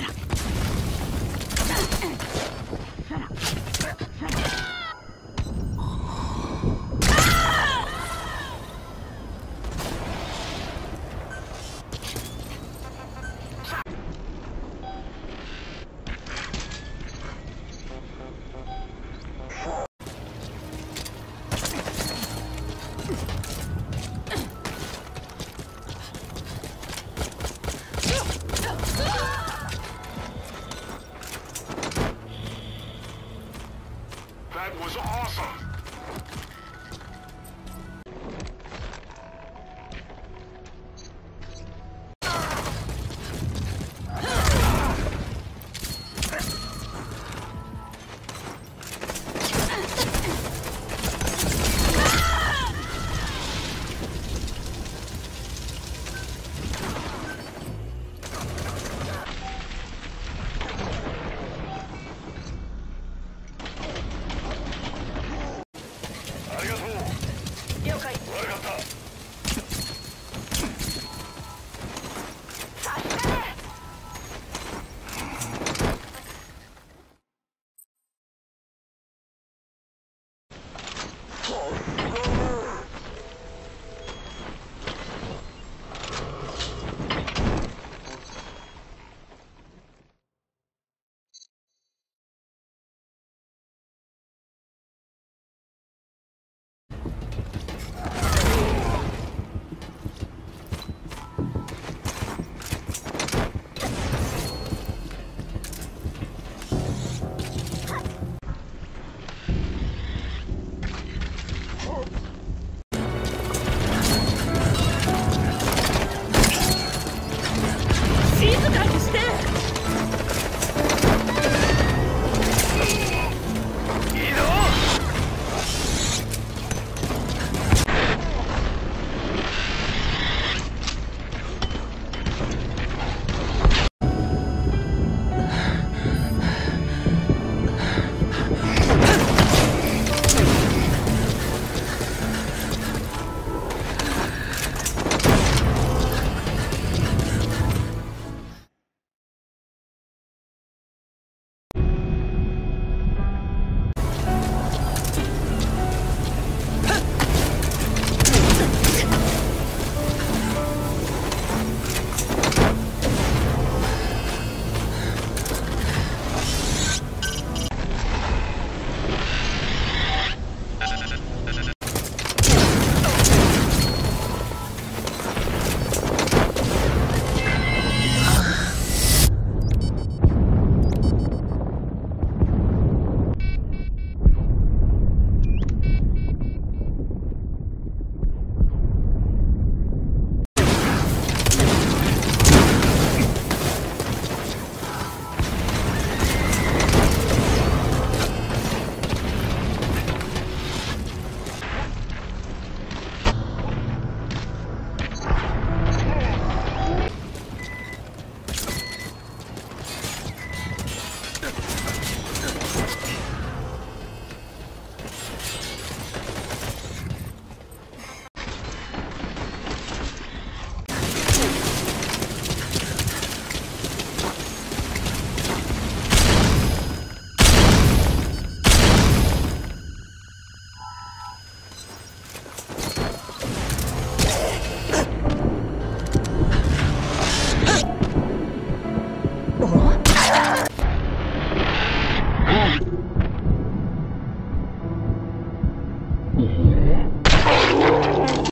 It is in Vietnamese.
cara. Yeah.